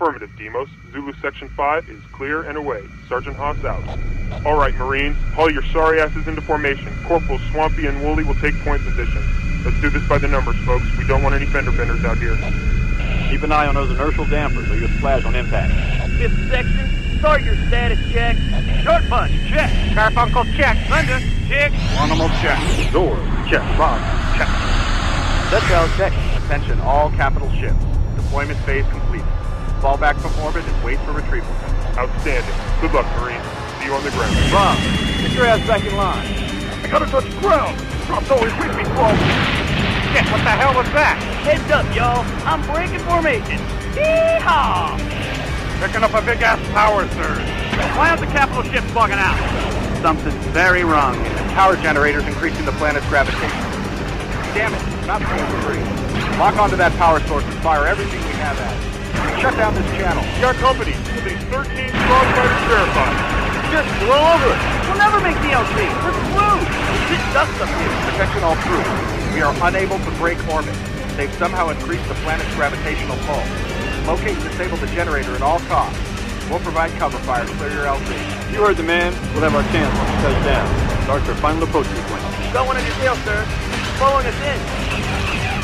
Affirmative, Demos. Zulu Section 5 is clear and away. Sergeant Haas out. All right, Marines, haul your sorry asses into formation. Corporals Swampy and Wooly will take point position. Let's do this by the numbers, folks. We don't want any fender benders out here. Keep an eye on those inertial dampers or you'll splash on impact. Fifth section, start your status check. Short punch, check. Carfunkel, check. Thunder, check. Animal check. Doors, check. Bob, check. Set check. Attention all capital ships. Deployment phase complete. Fall back from orbit and wait for retrieval. Outstanding. Good luck, Marines. See you on the ground. Bob, get your ass back in line. I gotta touch ground. Drop's always with me, bro. Shit, what the hell was that? Heads up, y'all. I'm breaking formation. Yeehaw! Picking up a big ass power surge. Why aren't the capital ships bugging out? Something's very wrong. The power generator's increasing the planet's gravitation. Damn it, not force free. Lock onto that power source and fire everything we have at it. Shut down this channel. We got company. At least 13 Strogg fighters verified. Just we're over it. We'll never make the LZ. We're screwed. Shit dust up here. Protection all troops. We are unable to break orbit. They've somehow increased the planet's gravitational pull. Locate and disable the generator at all costs. We'll provide cover fire to clear your LZ. You heard the man. We'll have our chance once it touch down. Start our final approach sequence. Going on your tail, sir. He's Following us in.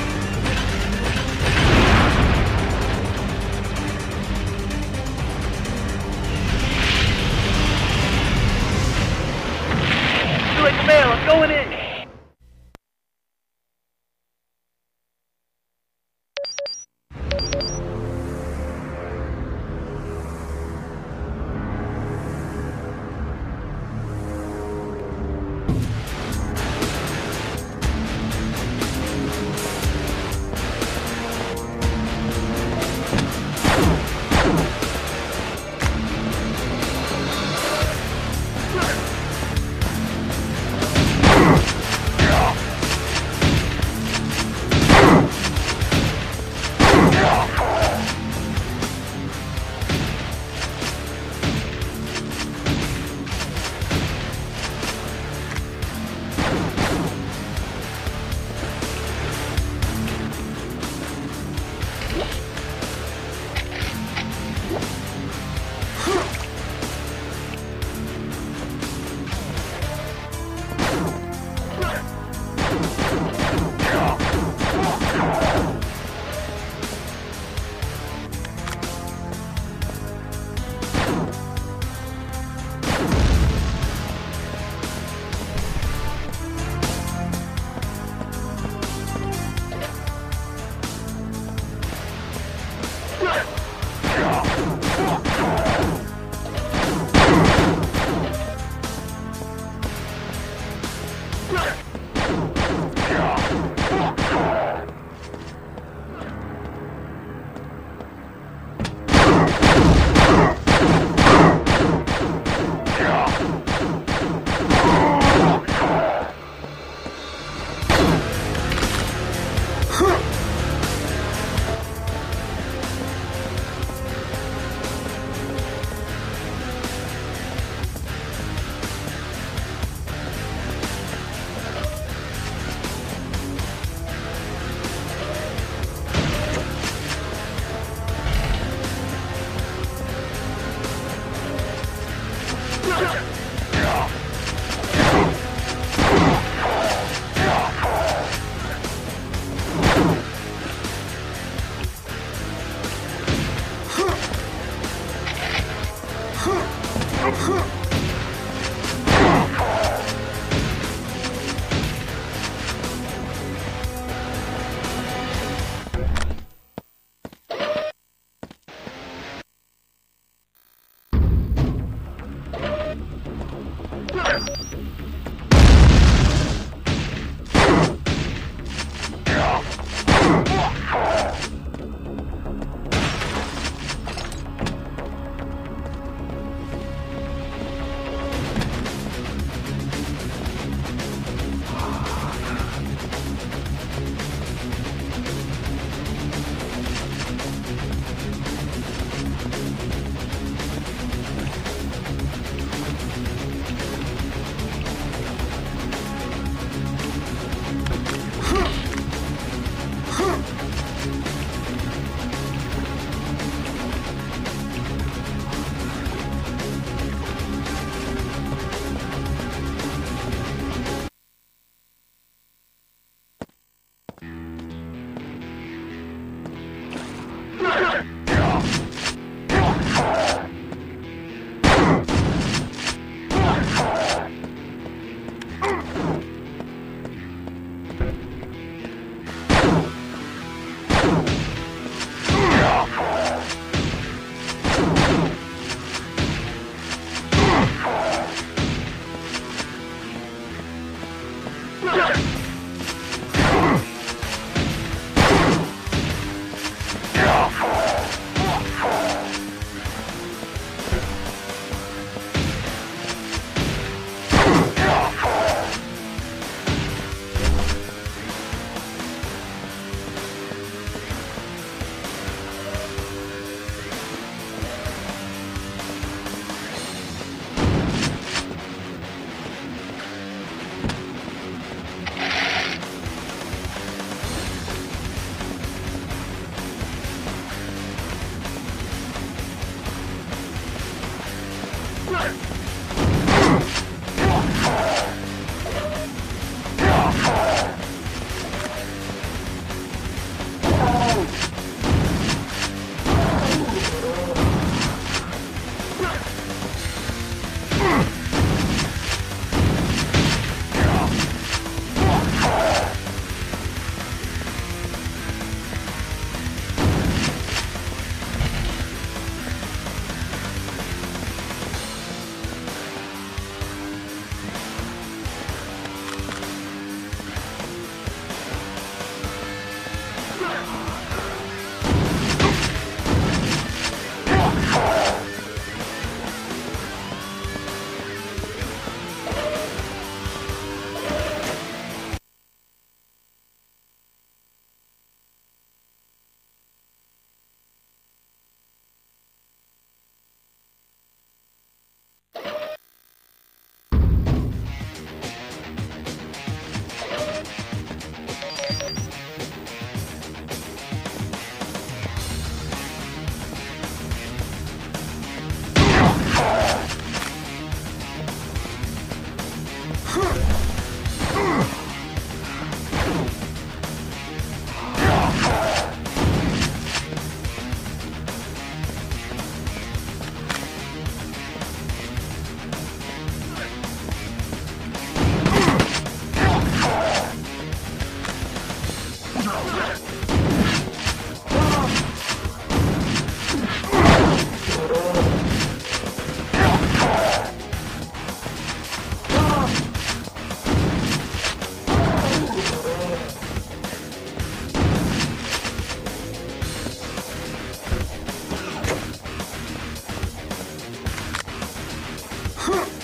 Come on! Huh.